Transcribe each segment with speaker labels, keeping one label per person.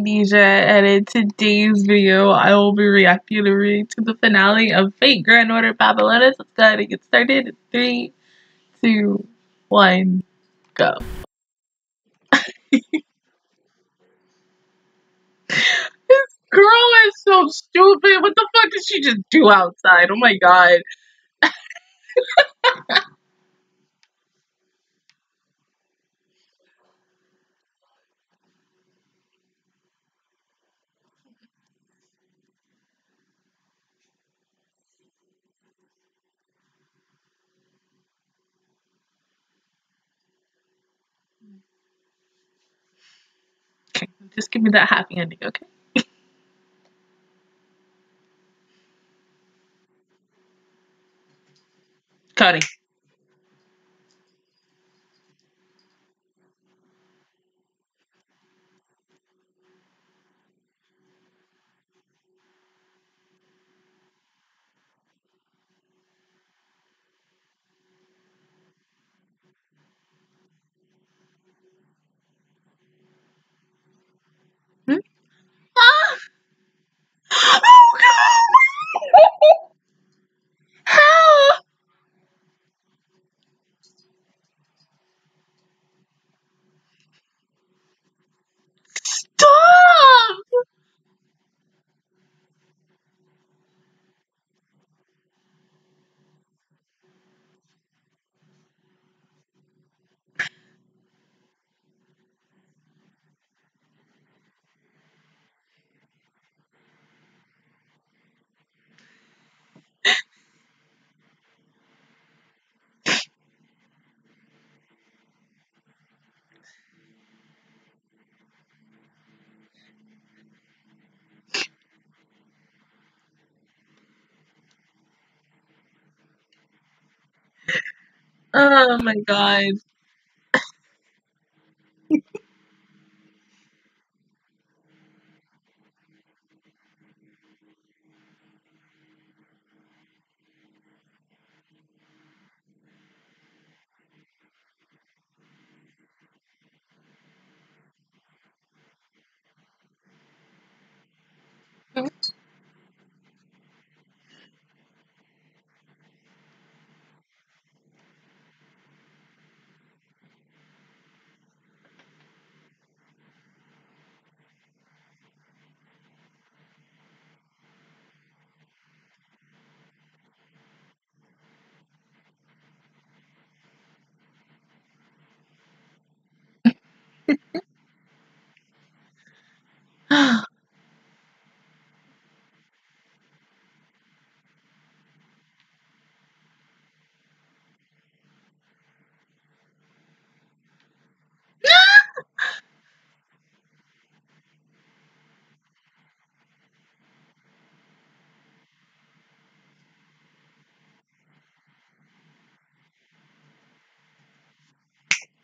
Speaker 1: guys, it's and in today's video, I will be reacting to the finale of Fate Grand Order Babylonia. Let's go ahead and get started three, two, one, go. this girl is so stupid. What the fuck did she just do outside? Oh my god. Just give me that happy ending, okay? Oh my god.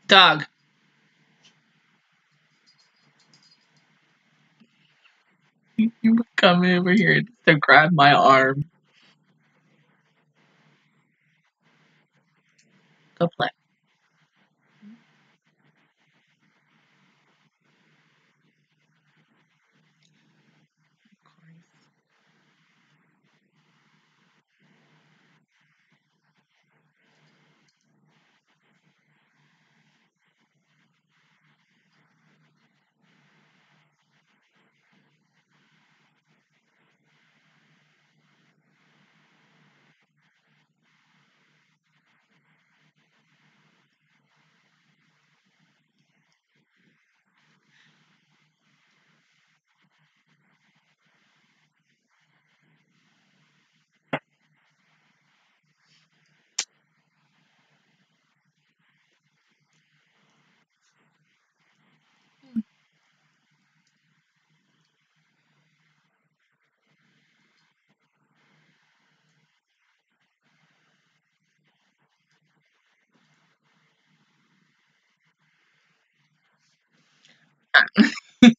Speaker 1: Dog. You come over here to grab my arm. Go play.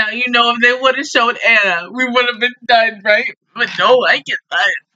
Speaker 1: Now you know if they would have showed Ana, we would have been done, right? But no, I get that.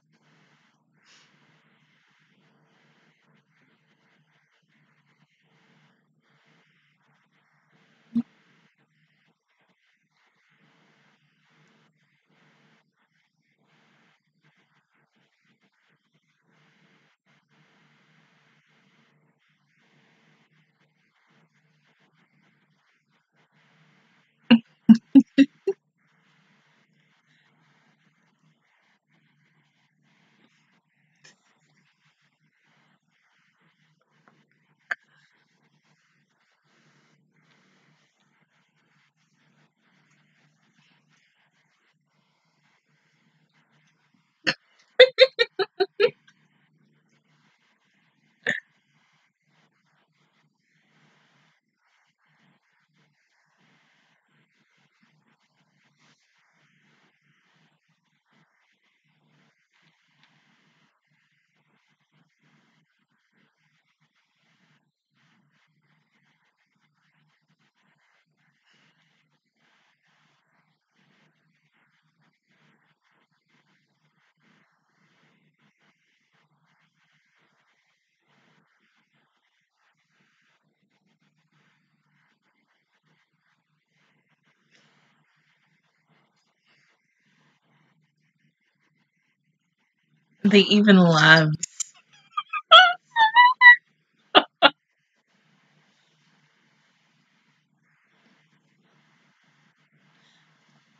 Speaker 1: They even laughed.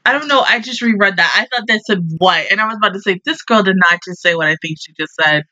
Speaker 1: I don't know. I just reread that. I thought that said what, and I was about to say this girl did not just say what I think she just said.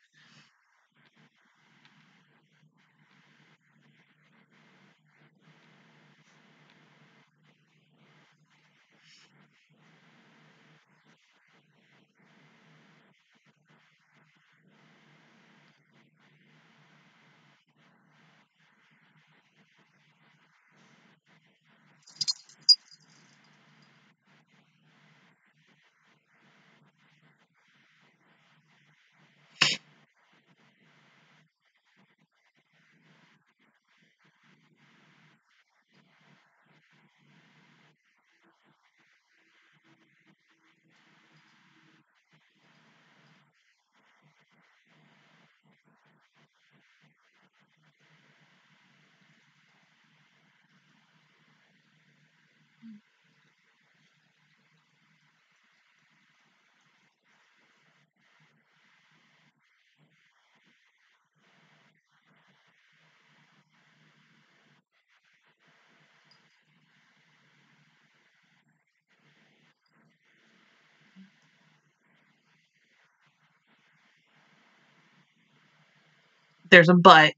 Speaker 1: There's a but.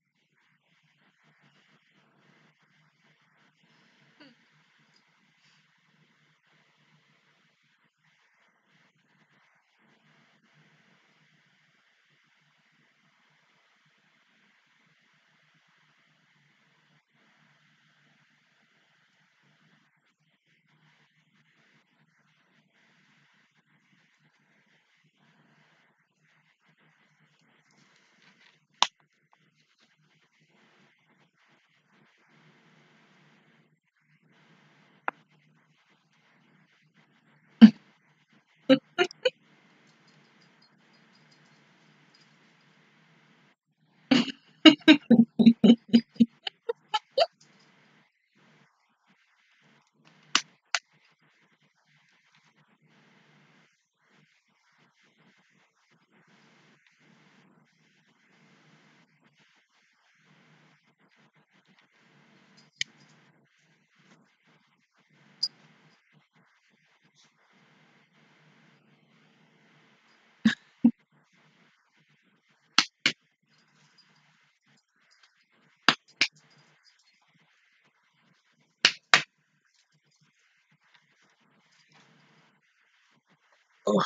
Speaker 1: Oh,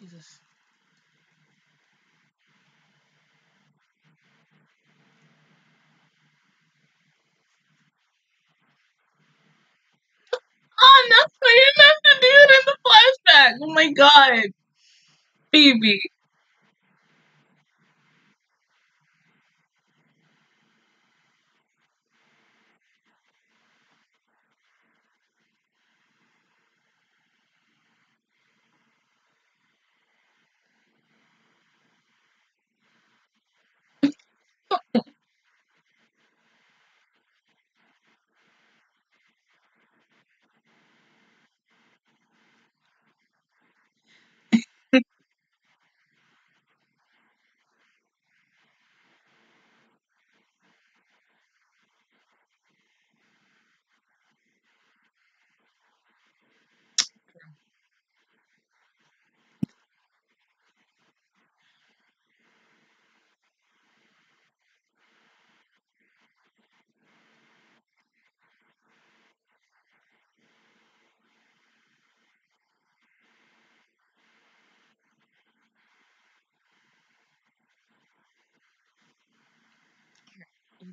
Speaker 1: Jesus. Oh, that's why you have to do it in the flashback. Oh my god. Phoebe.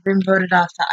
Speaker 2: Been voted off the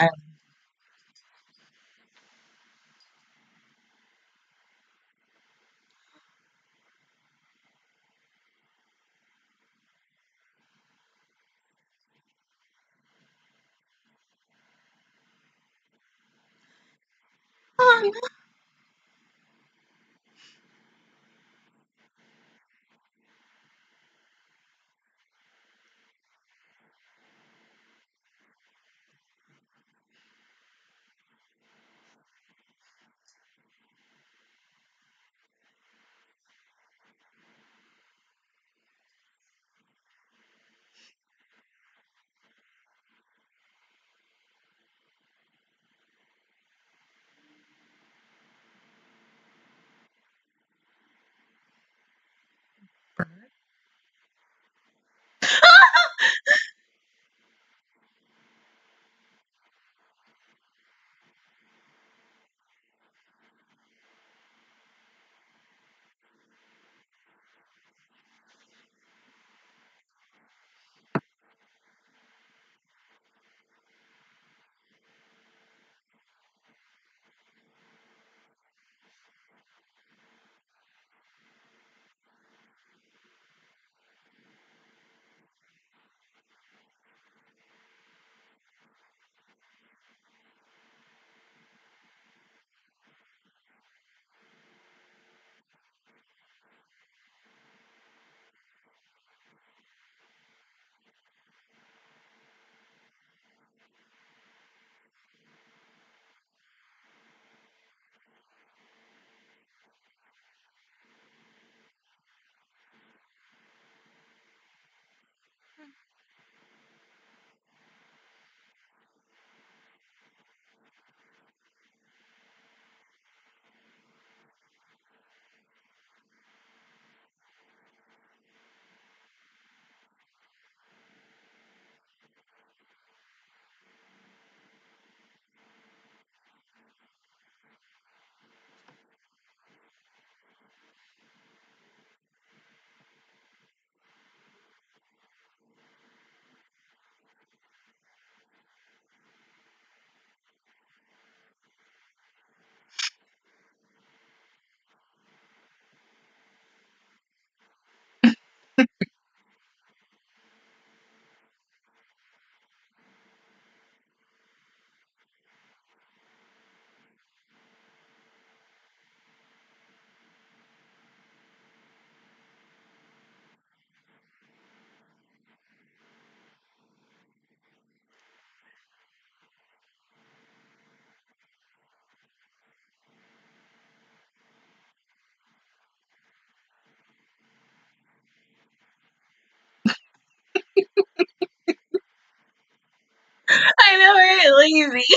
Speaker 1: right? Lazy.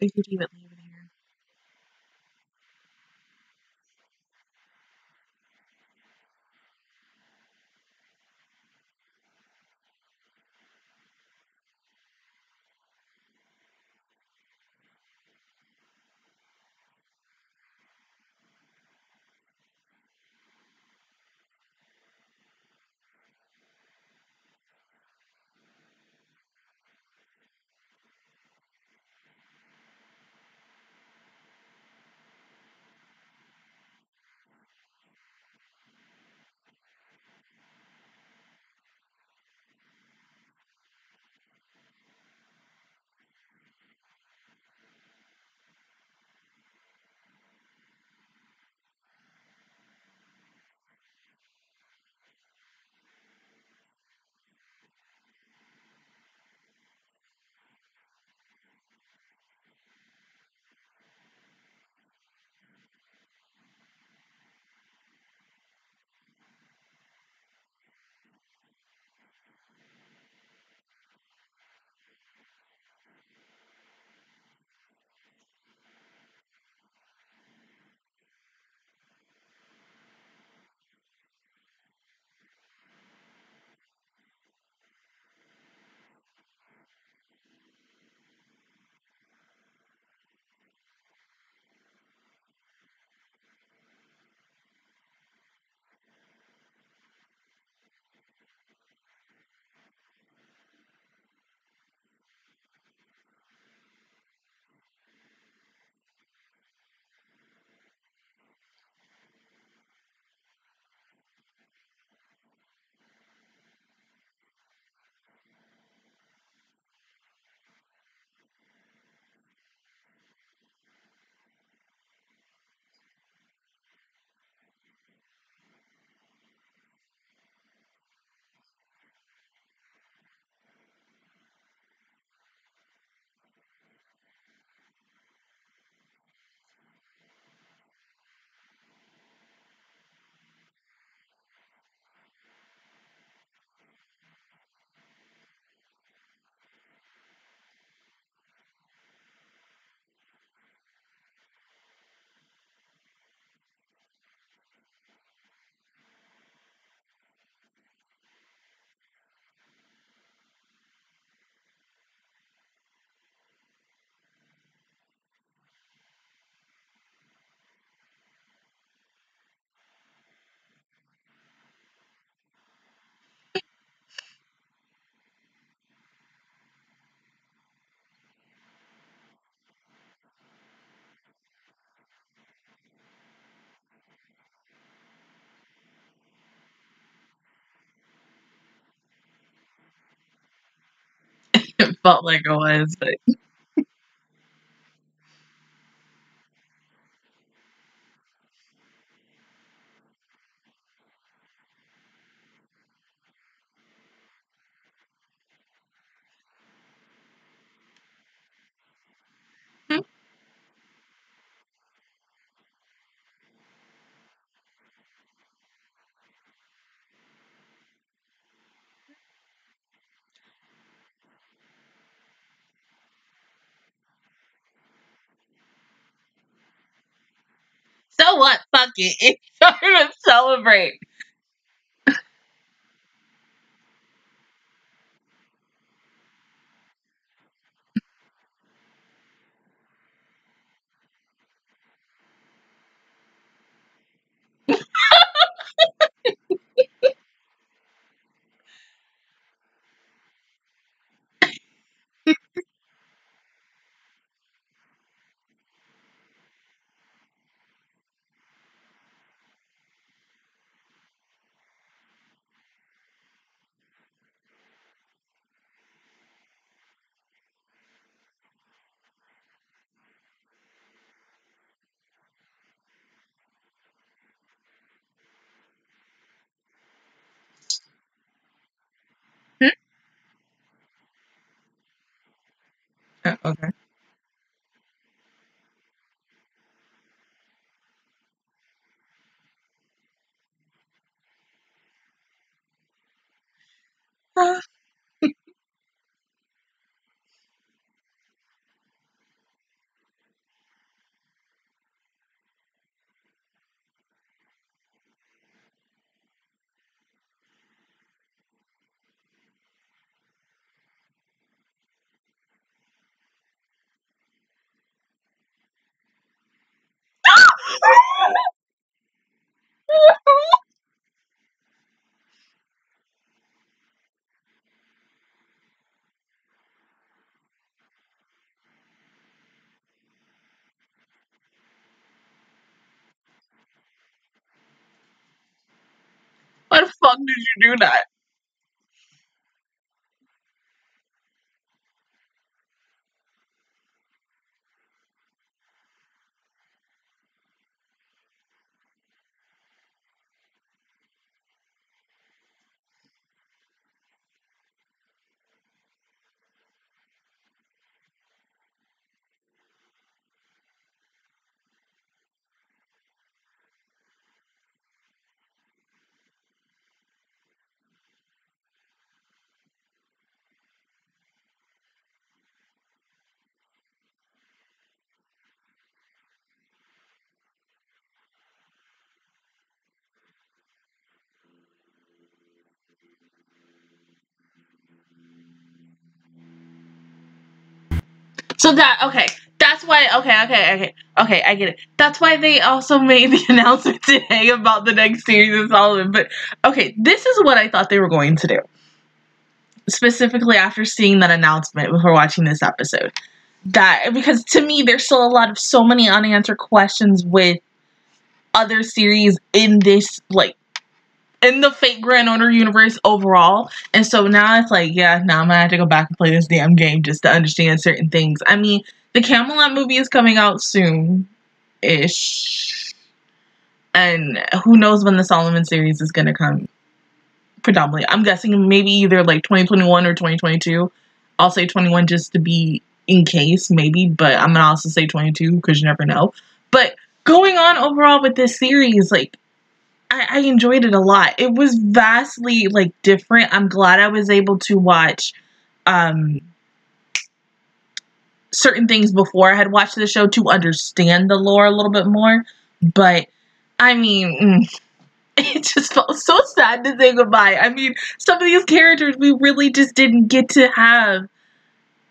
Speaker 1: We could even it felt like it was, but so what? Fuck it. It's time to celebrate. Okay. Ah. Why the fuck did you do that? So that okay, that's why okay, okay, okay, okay, I get it. That's why they also made the announcement today about the next series of Solomon. But okay, this is what I thought they were going to do. Specifically after seeing that announcement before watching this episode. That because to me there's still a lot of so many unanswered questions with other series in this like in the Fate Grand Order universe overall. And so now it's like, yeah, now I'm gonna have to go back and play this damn game just to understand certain things. I mean, the Camelot movie is coming out soon ish. And who knows when the Solomon series is gonna come predominantly. I'm guessing maybe either like 2021 or 2022. I'll say 21 just to be in case, maybe, but I'm gonna also say 22 because you never know. But going on overall with this series, like I, I enjoyed it a lot. It was vastly like different. I'm glad I was able to watch um certain things before I had watched the show to understand the lore a little bit more. But I mean, mm, it just felt so sad to say goodbye. I mean, some of these characters we really just didn't get to have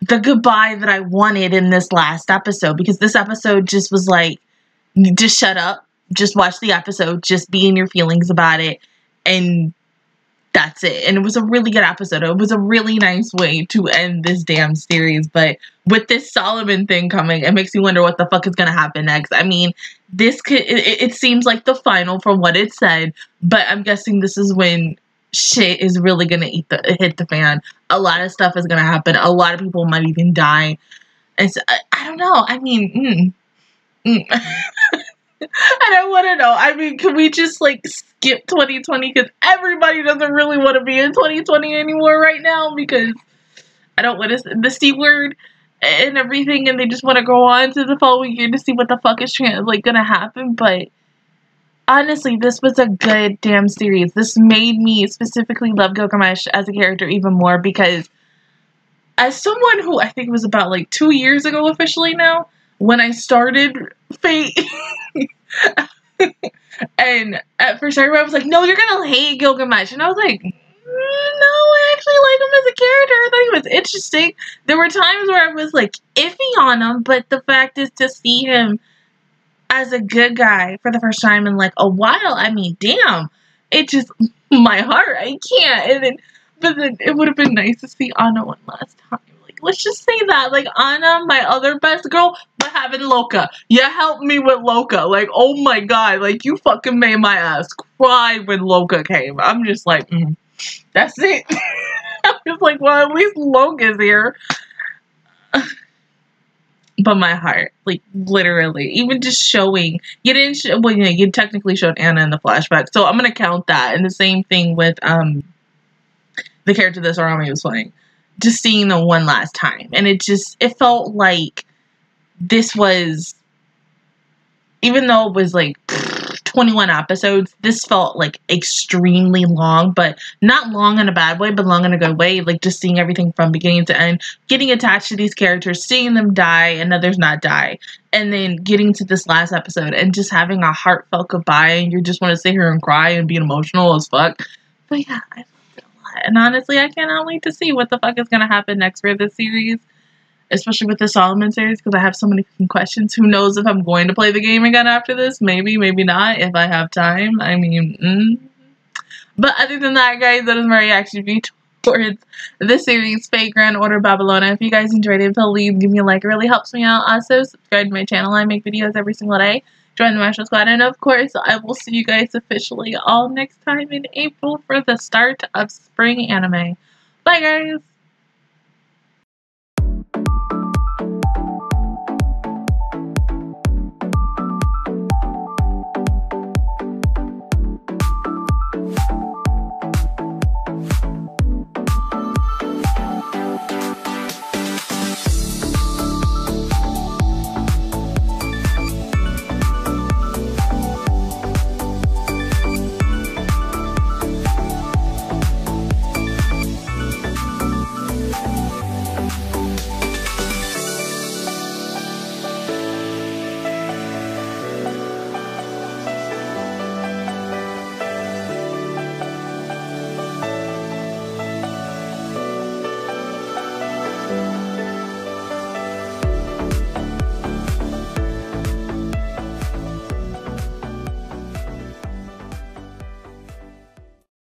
Speaker 1: the goodbye that I wanted in this last episode because this episode just was like, just shut up, just watch the episode, just be in your feelings about it, and that's it. And it was a really good episode. It was a really nice way to end this damn series. But with this Solomon thing coming, it makes me wonder what the fuck is gonna happen next. I mean, this could it, it seems like the final from what it said, but I'm guessing this is when shit is really gonna eat the hit the fan. A lot of stuff is gonna happen. A lot of people might even die. So, I, I don't know. I mean, mm, mm. I don't want to know. I mean, can we just like skip 2020 because everybody doesn't really want to be in 2020 anymore right now because I don't want to the c word and everything, and they just want to go on to the following year to see what the fuck is like gonna happen. But honestly, this was a good damn series. This made me specifically love Gilgamesh as a character even more because as someone who I think was about like two years ago officially now, when I started Fate, and at first everybody was like, no, you're gonna hate Gilgamesh. And I was like, no, I actually like him as a character. I thought he was interesting. There were times where I was like iffy on him, but the fact is to see him as a good guy for the first time in like a while, I mean, damn, it just my heart, I can't. And then, but then it would have been nice to see Ana one last time. Let's just say that, like Ana, my other best girl, but having Loka, you helped me with Loka. Like, oh my god, like you fucking made my ass cry when Loka came. I'm just like, mm, that's it. I'm just like, well, at least Loka's here but my heart, like literally, even just showing you didn't. Show, well, you know, you technically showed Ana in the flashback, so I'm gonna count that. And the same thing with um the character that Sarami was playing, just seeing them one last time, and it just it felt like this was, even though it was like. 21 episodes, this felt like extremely long, but not long in a bad way, but long in a good way. Like just seeing everything from beginning to end, getting attached to these characters, seeing them die and others not die, and then getting to this last episode and just having a heartfelt goodbye, and you just want to sit here and cry and be emotional as fuck. But yeah, I loved it a lot. And honestly, I cannot wait to see what the fuck is going to happen next for this series especially with the Solomon series, because I have so many questions. Who knows if I'm going to play the game again after this? Maybe, maybe not, if I have time. I mean, mm. But other than that, guys, that is my reaction video towards this series, Fate Grand Order Babylonia. If you guys enjoyed it, please give me a like. It really helps me out. Also, subscribe to my channel. I make videos every single day. Join the Marshall Squad. And, of course, I will see you guys officially all next time in April for the start of spring anime. Bye, guys!